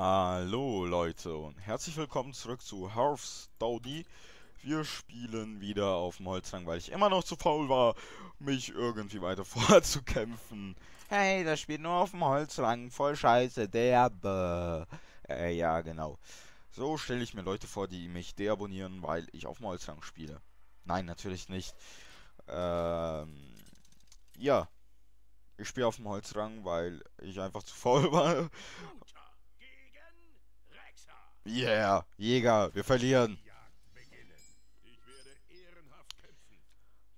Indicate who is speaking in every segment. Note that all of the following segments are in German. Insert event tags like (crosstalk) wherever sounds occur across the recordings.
Speaker 1: Hallo Leute und herzlich willkommen zurück zu Hearthstone. Wir spielen wieder auf dem Holzrang, weil ich immer noch zu faul war, mich irgendwie weiter (laughs) vorzukämpfen. Hey, das spielt nur auf dem Holzrang, voll scheiße, derbe. Äh, ja, genau. So stelle ich mir Leute vor, die mich deabonnieren, weil ich auf dem Holzrang spiele. Nein, natürlich nicht. Ähm, ja. Ich spiele auf dem Holzrang, weil ich einfach zu faul (laughs) war. Yeah, Jäger, wir verlieren.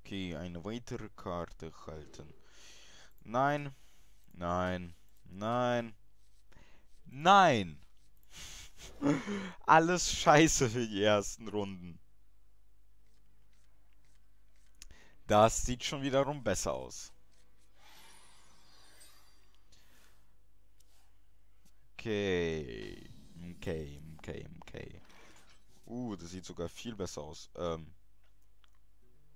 Speaker 1: Okay, eine weitere Karte halten. Nein, nein, nein, nein. (laughs) Alles scheiße für die ersten Runden. Das sieht schon wiederum besser aus. Okay. Okay, okay, okay. Uh, das sieht sogar viel besser aus. Ähm.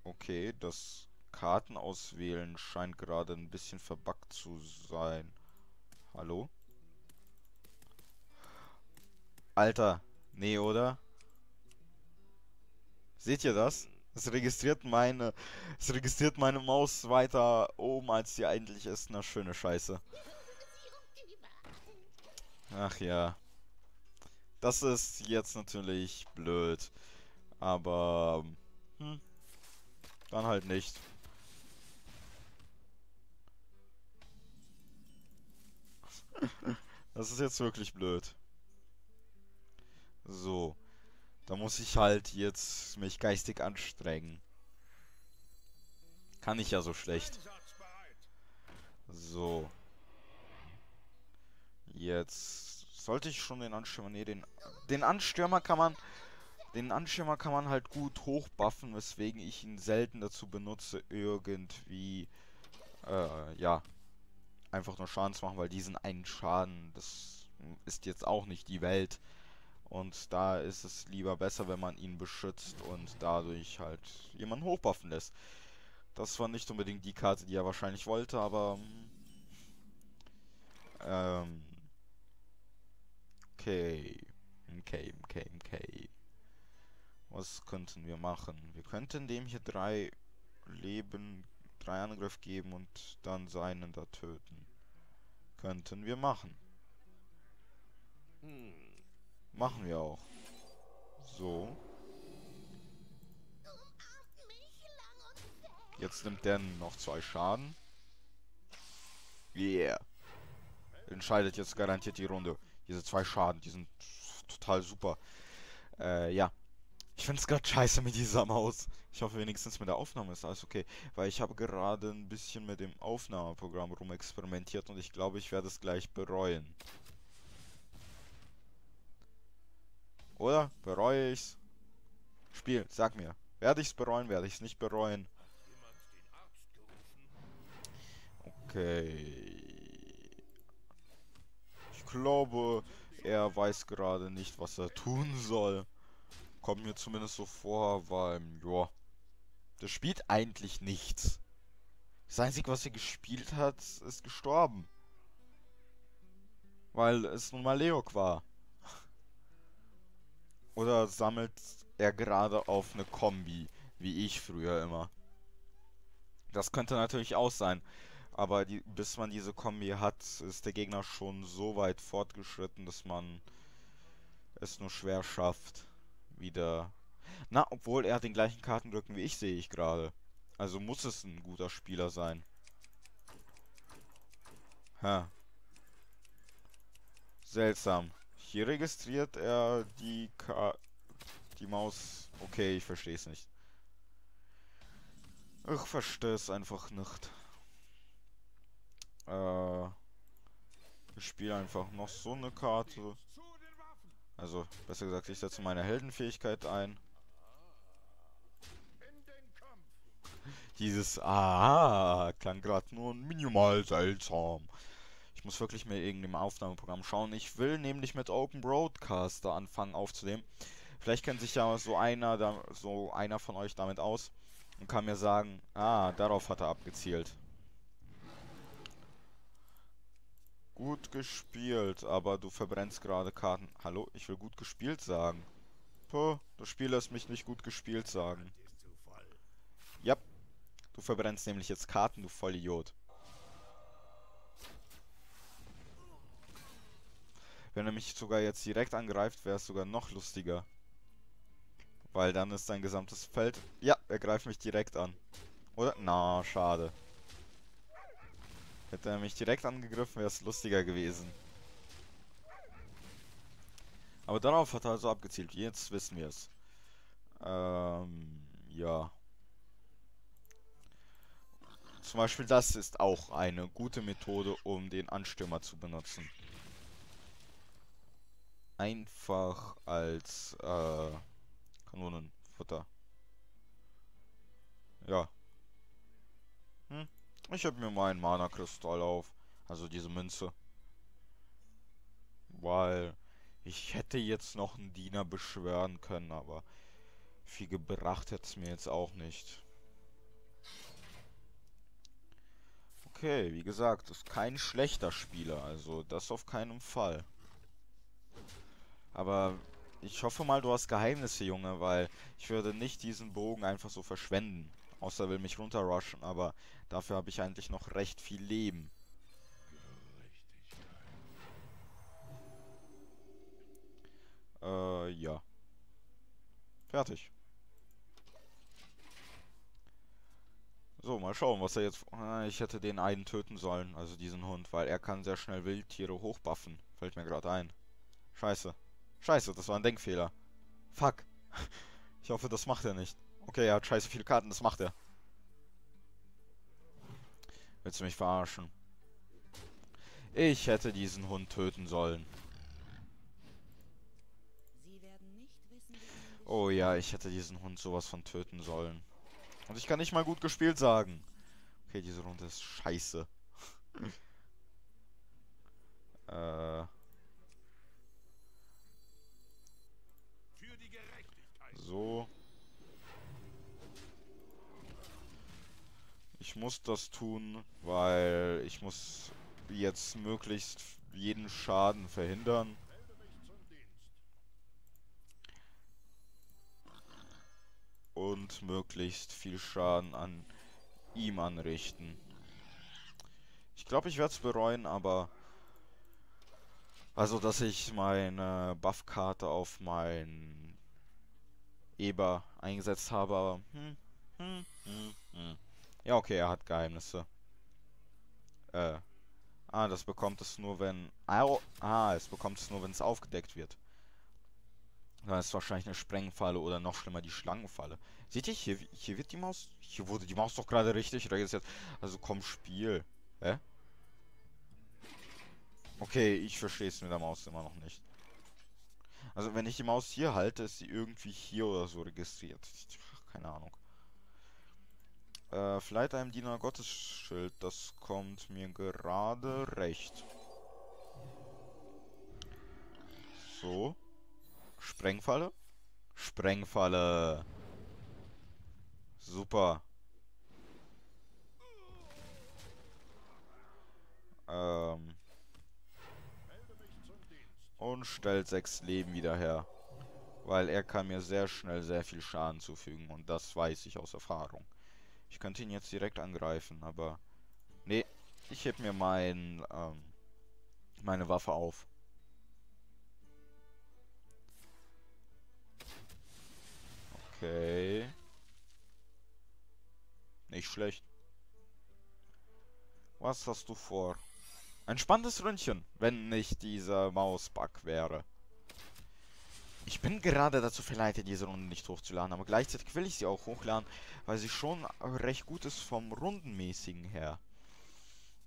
Speaker 1: Okay, das Karten auswählen scheint gerade ein bisschen verbuggt zu sein. Hallo? Alter, nee, oder? Seht ihr das? Es registriert meine, es registriert meine Maus weiter oben, als sie eigentlich ist. Na, schöne Scheiße. Ach ja. Das ist jetzt natürlich blöd. Aber, hm, dann halt nicht. (laughs) das ist jetzt wirklich blöd. So. Da muss ich halt jetzt mich geistig anstrengen. Kann ich ja so schlecht. So. Jetzt sollte ich schon den Anstürmer... Nee, den, den Anstürmer kann man... Den Anstürmer kann man halt gut hochbuffen, weswegen ich ihn selten dazu benutze, irgendwie... Äh, ja. Einfach nur Schaden zu machen, weil diesen einen Schaden, das ist jetzt auch nicht die Welt. Und da ist es lieber besser, wenn man ihn beschützt und dadurch halt jemanden hochbuffen lässt. Das war nicht unbedingt die Karte, die er wahrscheinlich wollte, aber... Ähm... Okay. Okay, okay, okay. Was könnten wir machen? Wir könnten dem hier drei Leben, drei Angriff geben und dann seinen da töten. Könnten wir machen. Hm. Machen wir auch. So. Jetzt nimmt der noch zwei Schaden. Yeah. Entscheidet jetzt garantiert die Runde. Diese zwei Schaden, die sind total super. Äh, ja. Ich find's gerade scheiße mit dieser Maus. Ich hoffe wenigstens mit der Aufnahme ist alles okay. Weil ich habe gerade ein bisschen mit dem Aufnahmeprogramm rumexperimentiert und ich glaube, ich werde es gleich bereuen. Oder? Bereue ich's? Spiel, sag mir. Werde ich's bereuen, werde ich's nicht bereuen? Okay. Ich glaube, er weiß gerade nicht, was er tun soll. Kommt mir zumindest so vor, weil, ja, das spielt eigentlich nichts. Das Einzige, was er gespielt hat, ist gestorben. Weil es nun mal Leok war. Oder sammelt er gerade auf eine Kombi, wie ich früher immer? Das könnte natürlich auch sein. Aber die, bis man diese Kombi hat, ist der Gegner schon so weit fortgeschritten, dass man es nur schwer schafft, wieder... Na, obwohl er den gleichen Kartenrücken wie ich, sehe ich gerade. Also muss es ein guter Spieler sein. Ha. Seltsam. Hier registriert er die Ka die Maus. Okay, ich verstehe es nicht. Ich verstehe es einfach nicht. Äh, ich spiele einfach noch so eine Karte. Also, besser gesagt, ich setze meine Heldenfähigkeit ein. Dieses Aha klang gerade nur minimal seltsam. Ich muss wirklich mir irgendeinem Aufnahmeprogramm schauen. Ich will nämlich mit Open Broadcaster anfangen aufzunehmen. Vielleicht kennt sich ja so einer, da, so einer von euch damit aus und kann mir sagen, ah, darauf hat er abgezielt. Gut gespielt, aber du verbrennst gerade Karten. Hallo, ich will gut gespielt sagen. Puh, das Spiel lässt mich nicht gut gespielt sagen. Ja, du verbrennst nämlich jetzt Karten, du Vollidiot. Wenn er mich sogar jetzt direkt angreift, wäre es sogar noch lustiger. Weil dann ist sein gesamtes Feld... Ja, er greift mich direkt an. Oder? Na, schade. Hätte er mich direkt angegriffen, wäre es lustiger gewesen. Aber darauf hat er also abgezielt. Jetzt wissen wir es. Ähm, ja. Zum Beispiel das ist auch eine gute Methode, um den Anstürmer zu benutzen. Einfach als äh, Kanonenfutter. Ja. Ich habe mir meinen Mana-Kristall auf. Also diese Münze. Weil ich hätte jetzt noch einen Diener beschwören können, aber viel gebracht hätte es mir jetzt auch nicht. Okay, wie gesagt, ist kein schlechter Spieler, also das auf keinen Fall. Aber ich hoffe mal, du hast Geheimnisse, Junge, weil ich würde nicht diesen Bogen einfach so verschwenden. Außer er will mich runterrushen, aber dafür habe ich eigentlich noch recht viel Leben. Äh, ja. Fertig. So, mal schauen, was er jetzt... Ah, ich hätte den einen töten sollen, also diesen Hund, weil er kann sehr schnell Wildtiere hochbuffen. Fällt mir gerade ein. Scheiße. Scheiße, das war ein Denkfehler. Fuck. (laughs) Ich hoffe, das macht er nicht. Okay, er hat scheiße viele Karten, das macht er. Willst du mich verarschen? Ich hätte diesen Hund töten sollen. Oh ja, ich hätte diesen Hund sowas von töten sollen. Und ich kann nicht mal gut gespielt sagen. Okay, diese Runde ist scheiße. (laughs) äh... Muss das tun, weil ich muss jetzt möglichst jeden Schaden verhindern. Und möglichst viel Schaden an ihm anrichten. Ich glaube, ich werde es bereuen, aber... Also, dass ich meine Buffkarte auf mein Eber eingesetzt habe, aber... Hm, hm, hm, hm. Ja, okay, er hat Geheimnisse. Äh. Ah, das bekommt es nur, wenn... Ah, es bekommt es nur, wenn es aufgedeckt wird. Dann ist wahrscheinlich eine Sprengfalle oder noch schlimmer die Schlangenfalle. Seht ihr, hier, hier wird die Maus... Hier wurde die Maus doch gerade richtig registriert. Also komm, Spiel. Hä? Okay, ich verstehe es mit der Maus immer noch nicht. Also wenn ich die Maus hier halte, ist sie irgendwie hier oder so registriert. Keine Ahnung. Äh, vielleicht einem Diener Gottesschild. Das kommt mir gerade recht. So. Sprengfalle? Sprengfalle. Super. Ähm und stellt sechs Leben wieder her. Weil er kann mir sehr schnell sehr viel Schaden zufügen und das weiß ich aus Erfahrung. Ich könnte ihn jetzt direkt angreifen, aber... Nee, ich heb mir mein, ähm, meine Waffe auf. Okay. Nicht schlecht. Was hast du vor? Ein spannendes Ründchen, wenn nicht dieser Mausbug wäre. Ich bin gerade dazu verleitet, diese Runde nicht hochzuladen, aber gleichzeitig will ich sie auch hochladen, weil sie schon recht gut ist vom Rundenmäßigen her.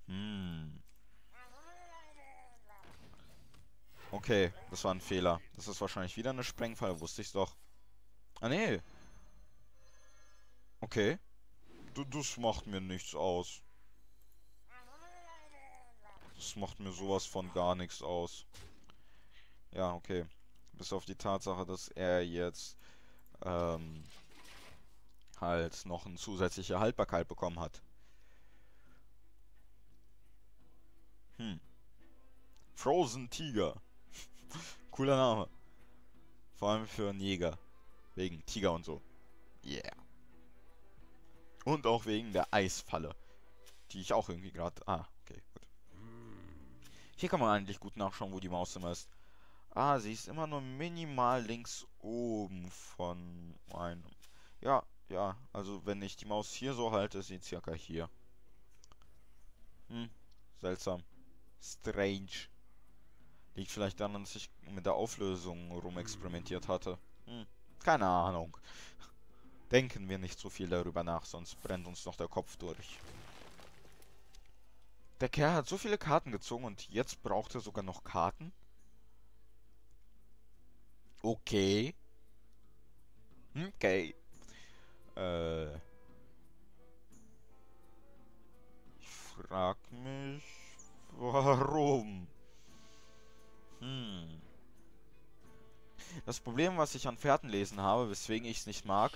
Speaker 1: Hm. Okay, das war ein Fehler. Das ist wahrscheinlich wieder eine Sprengfalle, wusste ich's doch. Ah, nee. Okay. Du, das macht mir nichts aus. Das macht mir sowas von gar nichts aus. Ja, okay. Bis auf die Tatsache, dass er jetzt ähm, halt noch eine zusätzliche Haltbarkeit bekommen hat. Hm. Frozen Tiger. (laughs) Cooler Name. Vor allem für einen Jäger. Wegen Tiger und so. Yeah. Und auch wegen der Eisfalle. Die ich auch irgendwie gerade... Ah, okay, gut. Hier kann man eigentlich gut nachschauen, wo die Maus immer ist. Ah, sie ist immer nur minimal links oben von einem. Ja, ja, also wenn ich die Maus hier so halte, ist sie circa hier. Hm, seltsam. Strange. Liegt vielleicht daran, dass ich mit der Auflösung rumexperimentiert hatte. Hm, keine Ahnung. Denken wir nicht so viel darüber nach, sonst brennt uns noch der Kopf durch. Der Kerl hat so viele Karten gezogen und jetzt braucht er sogar noch Karten? Okay. Okay. Äh. Ich frag mich, warum? Hm. Das Problem, was ich an Pferden lesen habe, weswegen ich es nicht mag,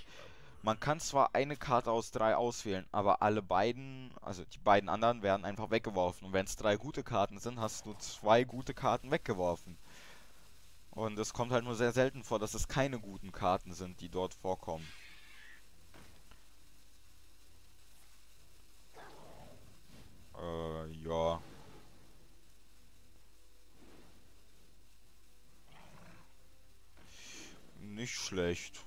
Speaker 1: man kann zwar eine Karte aus drei auswählen, aber alle beiden, also die beiden anderen, werden einfach weggeworfen. Und wenn es drei gute Karten sind, hast du zwei gute Karten weggeworfen. Und es kommt halt nur sehr selten vor, dass es keine guten Karten sind, die dort vorkommen. Äh, ja. Nicht schlecht.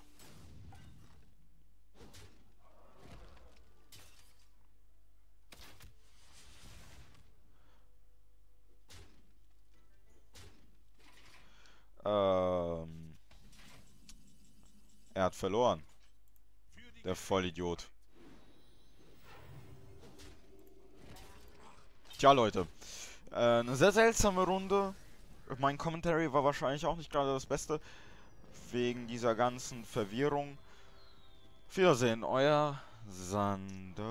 Speaker 1: Hat verloren. Der Vollidiot. Tja, Leute. Äh, eine sehr seltsame Runde. Mein Commentary war wahrscheinlich auch nicht gerade das Beste. Wegen dieser ganzen Verwirrung. Wiedersehen, euer Sander.